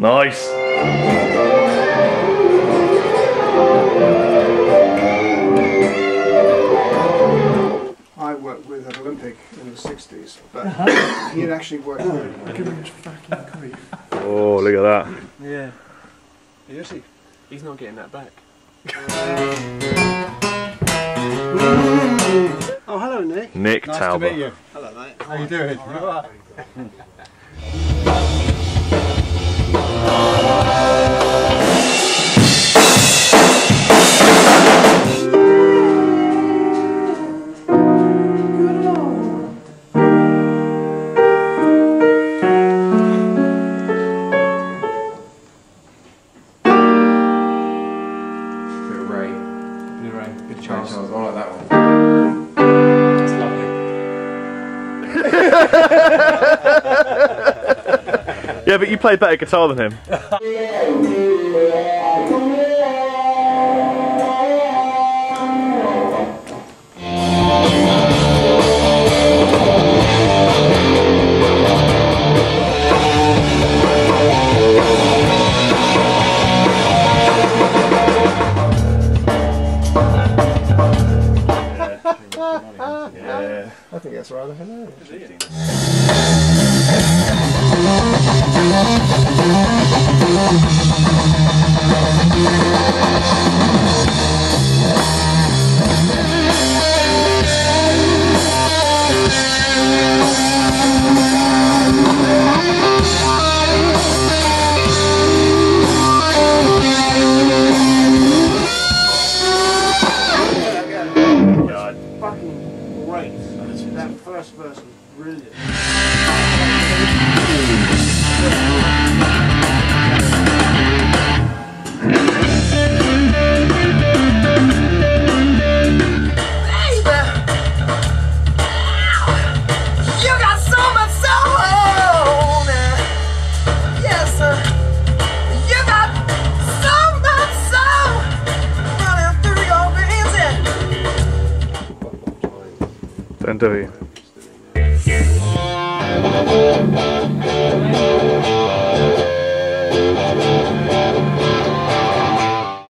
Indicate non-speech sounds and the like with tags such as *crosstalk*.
Nice. I worked with an Olympic in the 60s, but uh-huh. he had actually worked oh, with Give him fucking grief. Oh, look at that. Yeah. Yes, he. He's not getting that back. Oh, hello, Nick. Nick Nice Talbot. to meet you. Hello, mate. How you doing? You all right? *laughs* Bit of Ray. Good Ray. Good Ray Charles. Charles. I like that one. It's lovely. *laughs* Yeah, but you play better guitar than him. *laughs* Yeah. I think that's rather hilarious. *laughs* That first verse was brilliant. Tanta vida.